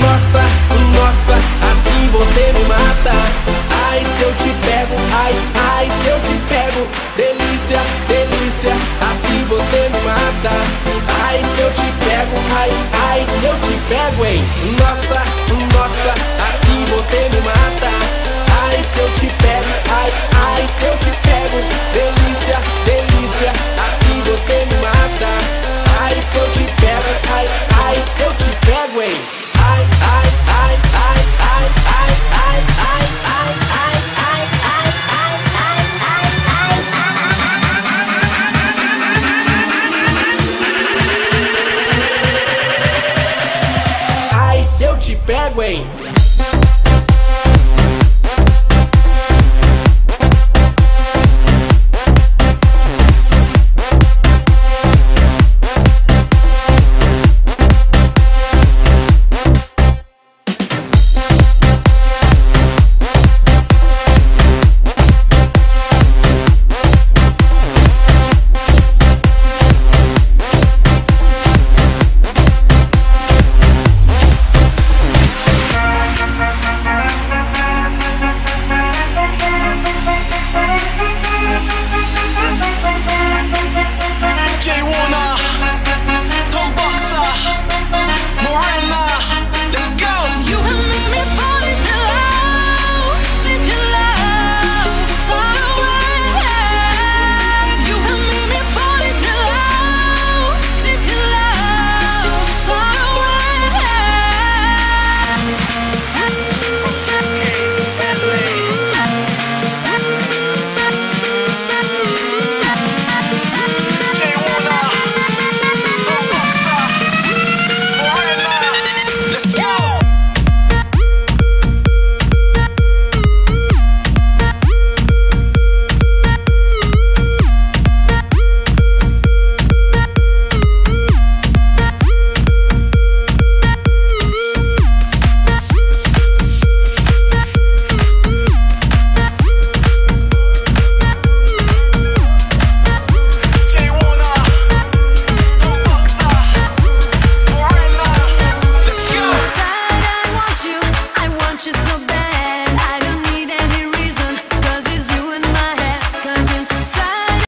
Nossa, nossa, assim você me mata. Ai, se eu te pego, ai, ai, se eu te pego. Delícia, delícia, assim você me mata. Ai, se eu te pego, ai, ai, se eu te pego, hein. Nossa, nossa, assim você me mata. Te pego, hein?